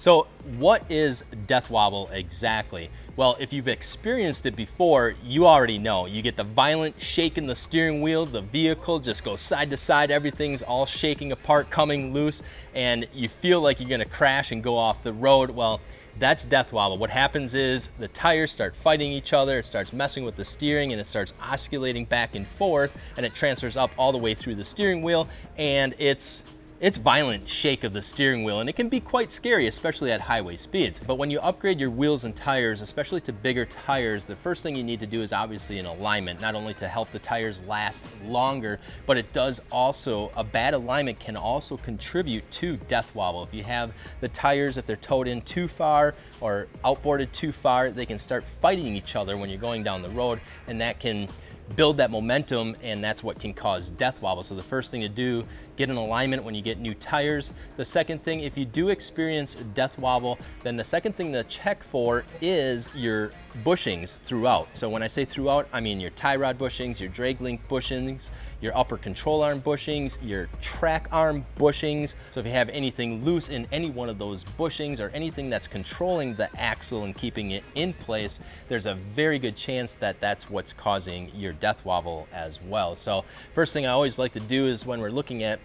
So what is death wobble exactly? Well, if you've experienced it before, you already know. You get the violent shake in the steering wheel, the vehicle just goes side to side, everything's all shaking apart, coming loose, and you feel like you're gonna crash and go off the road. Well, that's death wobble. What happens is the tires start fighting each other, it starts messing with the steering and it starts oscillating back and forth and it transfers up all the way through the steering wheel and it's it's violent shake of the steering wheel and it can be quite scary, especially at highway speeds. But when you upgrade your wheels and tires, especially to bigger tires, the first thing you need to do is obviously an alignment, not only to help the tires last longer, but it does also, a bad alignment can also contribute to death wobble. If you have the tires, if they're toed in too far or outboarded too far, they can start fighting each other when you're going down the road and that can build that momentum and that's what can cause death wobble. So the first thing to do, get an alignment when you get new tires. The second thing, if you do experience death wobble, then the second thing to check for is your bushings throughout. So when I say throughout, I mean your tie rod bushings, your drag link bushings, your upper control arm bushings, your track arm bushings. So if you have anything loose in any one of those bushings or anything that's controlling the axle and keeping it in place, there's a very good chance that that's what's causing your death wobble as well. So first thing I always like to do is when we're looking at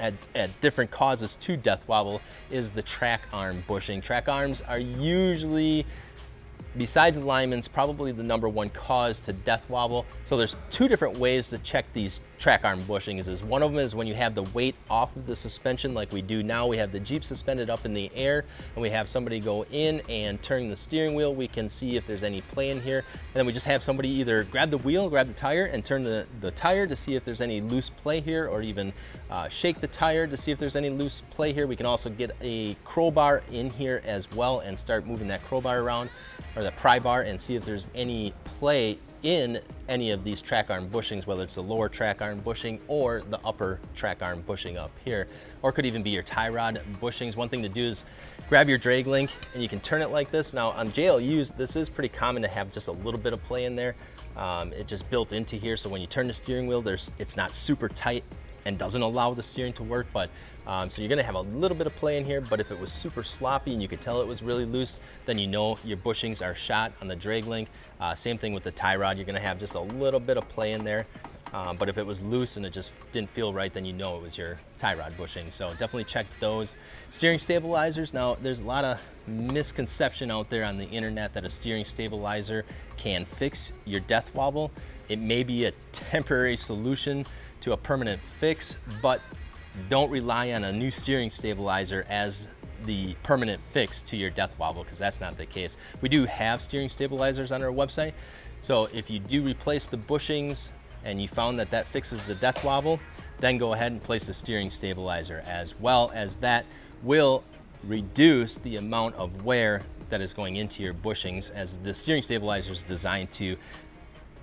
at, at, different causes to death wobble is the track arm bushing. Track arms are usually besides alignments, probably the number one cause to death wobble. So there's two different ways to check these track arm bushings. Is one of them is when you have the weight off of the suspension like we do now. We have the Jeep suspended up in the air and we have somebody go in and turn the steering wheel. We can see if there's any play in here. And then we just have somebody either grab the wheel, grab the tire and turn the, the tire to see if there's any loose play here or even uh, shake the tire to see if there's any loose play here. We can also get a crowbar in here as well and start moving that crowbar around or the pry bar and see if there's any play in any of these track arm bushings, whether it's the lower track arm bushing or the upper track arm bushing up here, or could even be your tie rod bushings. One thing to do is grab your drag link and you can turn it like this. Now on JLUs, this is pretty common to have just a little bit of play in there. Um, it just built into here, so when you turn the steering wheel, there's it's not super tight and doesn't allow the steering to work, but um, so you're gonna have a little bit of play in here, but if it was super sloppy and you could tell it was really loose, then you know your bushings are shot on the drag link. Uh, same thing with the tie rod, you're gonna have just a little bit of play in there. Um, but if it was loose and it just didn't feel right, then you know it was your tie rod bushing. So definitely check those. Steering stabilizers, now there's a lot of misconception out there on the internet that a steering stabilizer can fix your death wobble. It may be a temporary solution to a permanent fix, but don't rely on a new steering stabilizer as the permanent fix to your death wobble because that's not the case. We do have steering stabilizers on our website. So if you do replace the bushings and you found that that fixes the death wobble, then go ahead and place a steering stabilizer as well as that will reduce the amount of wear that is going into your bushings as the steering stabilizer is designed to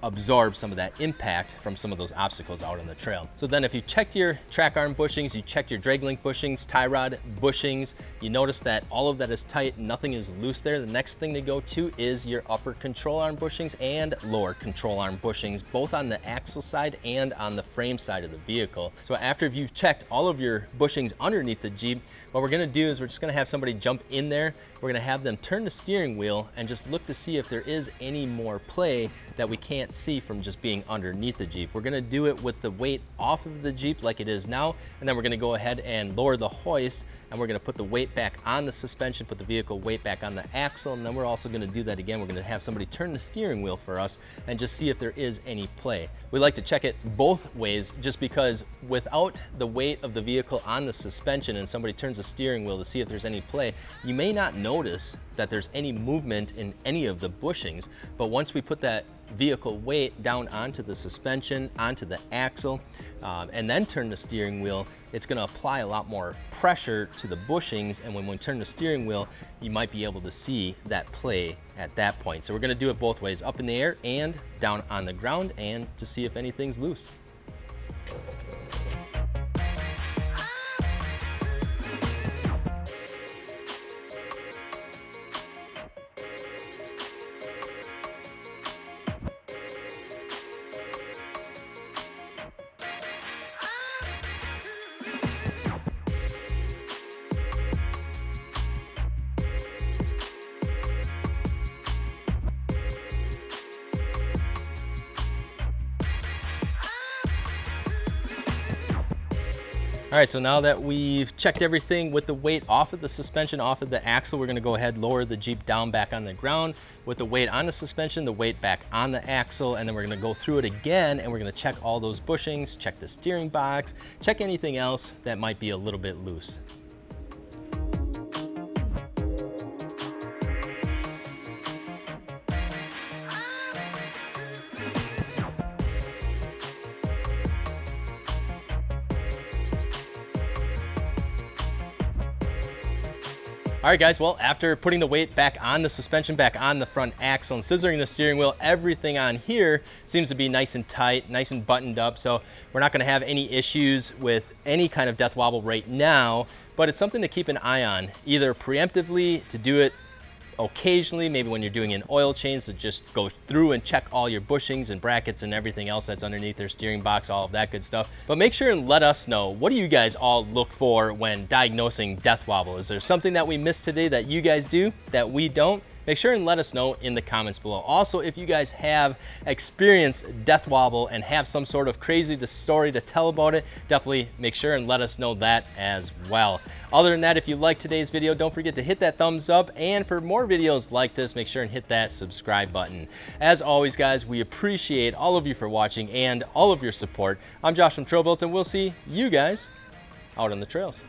absorb some of that impact from some of those obstacles out on the trail. So then if you check your track arm bushings, you check your drag link bushings, tie rod bushings, you notice that all of that is tight, nothing is loose there. The next thing to go to is your upper control arm bushings and lower control arm bushings, both on the axle side and on the frame side of the vehicle. So after you've checked all of your bushings underneath the Jeep, what we're gonna do is we're just gonna have somebody jump in there. We're gonna have them turn the steering wheel and just look to see if there is any more play that we can't see from just being underneath the Jeep. We're gonna do it with the weight off of the Jeep like it is now, and then we're gonna go ahead and lower the hoist, and we're gonna put the weight back on the suspension, put the vehicle weight back on the axle, and then we're also gonna do that again. We're gonna have somebody turn the steering wheel for us and just see if there is any play. We like to check it both ways just because without the weight of the vehicle on the suspension and somebody turns the steering wheel to see if there's any play, you may not notice that there's any movement in any of the bushings, but once we put that vehicle weight down onto the suspension, onto the axle, um, and then turn the steering wheel, it's gonna apply a lot more pressure to the bushings, and when we turn the steering wheel, you might be able to see that play at that point. So we're gonna do it both ways, up in the air and down on the ground, and to see if anything's loose. All right, so now that we've checked everything with the weight off of the suspension, off of the axle, we're gonna go ahead, lower the Jeep down back on the ground with the weight on the suspension, the weight back on the axle, and then we're gonna go through it again and we're gonna check all those bushings, check the steering box, check anything else that might be a little bit loose. All right, guys, well, after putting the weight back on the suspension, back on the front axle and scissoring the steering wheel, everything on here seems to be nice and tight, nice and buttoned up. So we're not gonna have any issues with any kind of death wobble right now, but it's something to keep an eye on, either preemptively to do it occasionally, maybe when you're doing an oil change to just go through and check all your bushings and brackets and everything else that's underneath their steering box, all of that good stuff. But make sure and let us know, what do you guys all look for when diagnosing death wobble? Is there something that we missed today that you guys do that we don't? Make sure and let us know in the comments below. Also, if you guys have experienced death wobble and have some sort of crazy story to tell about it, definitely make sure and let us know that as well. Other than that, if you liked today's video, don't forget to hit that thumbs up. And for more videos like this, make sure and hit that subscribe button. As always, guys, we appreciate all of you for watching and all of your support. I'm Josh from TrailBuilt, and we'll see you guys out on the trails.